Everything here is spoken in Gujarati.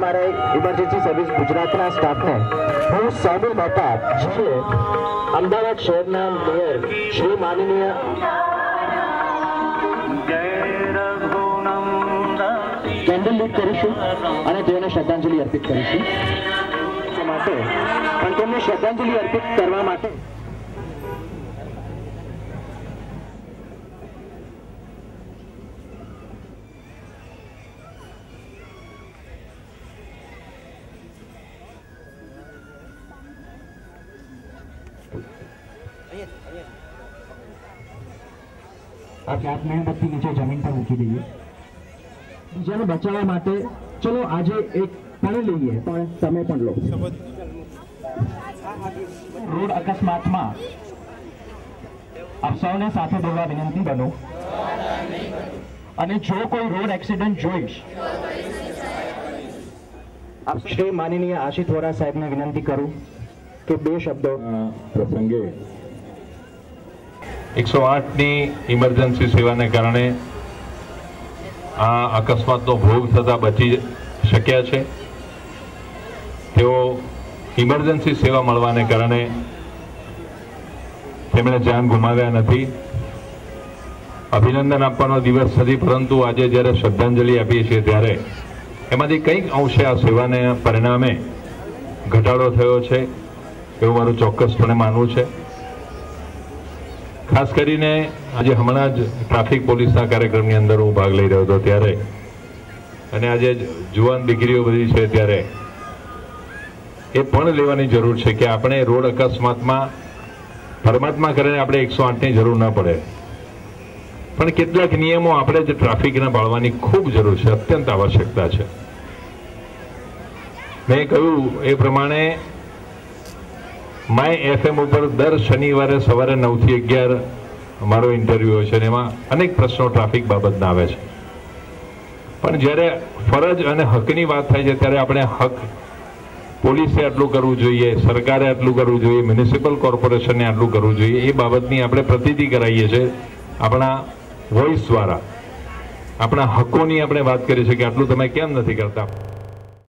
મારા ઇમરજન્સી સર્વિસ ગુજરાતના સ્ટાફને હું સાબિર મહેતા જે અમદાવાદ શહેરના મેયર શ્રી માનનીય કેન્ડલ લીટ કરીશું અને તેઓને શ્રદ્ધાંજલિ અર્પિત કરીશું. માટે પણ તેમને શ્રદ્ધાંજલિ અર્પિત કરવા માટે આ મીણબત્તી નીચે જમીન પર મૂકી દઈએ. બીજાને બચાવવા માટે ચલો આજે એક પણ લઈએ, પણ તમે પણ લો. રોડ અકસ્માતમાં આપ સૌને સાથે બોલવા વિનંતી બનો. અને જો કોઈ રોડ એક્સિડન્ટ જોઈશ આપ શ્રી માનનીય આશિત વોરા સાહેબને વિનંતી કરું. કે બે શબ્દો. પ્રસંગે એકસો આઠની ઇમરજન્સી સેવાને કારણે આ અકસ્માતનો ભોગ થતા બચી શક્યા છે. તેઓ ઇમરજન્સી સેવા મળવાને કારણે તેમણે જાન ગુમાવ્યા નથી. અભિનંદન આપવાનો દિવસ નથી, પરંતુ આજે જ્યારે શ્રદ્ધાંજલિ આપીએ છીએ ત્યારે એમાંથી કંઈક અંશે આ સેવાને પરિણામે ઘટાડો થયો છે. એવું મારું ચોક્કસપણે માનવું છે. ખાસ કરીને આજે હમણાં જ ટ્રાફિક પોલીસના કાર્યક્રમની અંદર હું ભાગ લઈ રહ્યો હતો ત્યારે. અને આજે જુવાન દીકરીઓ બધી છે ત્યારે. એ પણ લેવાની જરૂર છે કે આપણે રોડ અકસ્માતમાં પરમાત્મા કરીને આપણે એકસો આઠની જરૂર ના પડે. પણ કેટલાક નિયમો આપણે જે ટ્રાફિકના પાળવાની ખૂબ જરૂર છે, અત્યંત આવશ્યકતા છે. મેં કહ્યું એ પ્રમાણે માય એફએમ ઉપર દર શનિવારે સવારે નવથી અગિયાર મારો ઇન્ટરવ્યૂ હોય છે અને એમાં અનેક પ્રશ્નો ટ્રાફિક બાબતના આવે છે. પણ જ્યારે ફરજ અને હકની વાત થાય છે, ત્યારે આપણે હક પોલીસે આટલું કરવું જોઈએ, સરકારે આટલું કરવું જોઈએ મ્યુનિસિપલ કોર્પોરેશને આટલું કરવું જોઈએ, એ બાબતની આપણે પ્રતિતિ કરાવીએ છીએ. આપણા વોઇસ દ્વારા. આપણા હકોની આપણે વાત કરીએ છીએ કે આટલું તમે કેમ નથી કરતા?